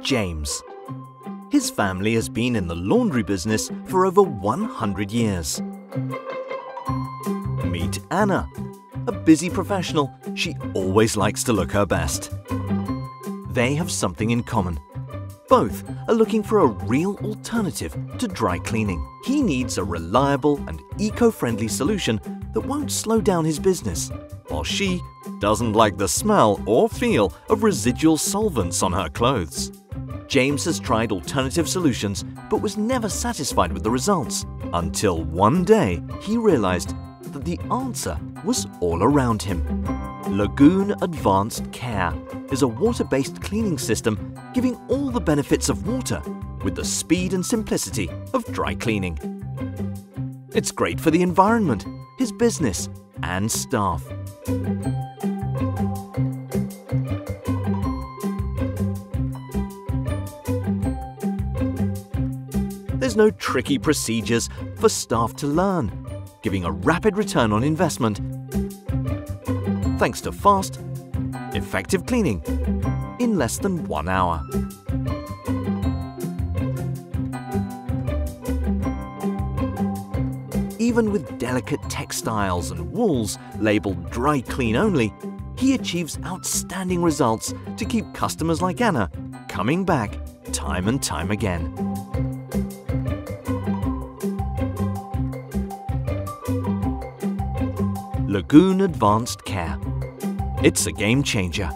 James. His family has been in the laundry business for over 100 years. Meet Anna. A busy professional, she always likes to look her best. They have something in common. Both are looking for a real alternative to dry cleaning. He needs a reliable and eco-friendly solution that won't slow down his business, while she doesn't like the smell or feel of residual solvents on her clothes. James has tried alternative solutions but was never satisfied with the results until one day he realized that the answer was all around him. Lagoon Advanced Care is a water-based cleaning system giving all the benefits of water with the speed and simplicity of dry cleaning. It's great for the environment, his business and staff. There's no tricky procedures for staff to learn, giving a rapid return on investment thanks to fast, effective cleaning in less than one hour. Even with delicate textiles and wools labeled dry clean only, he achieves outstanding results to keep customers like Anna coming back time and time again. Lagoon Advanced Care. It's a game changer.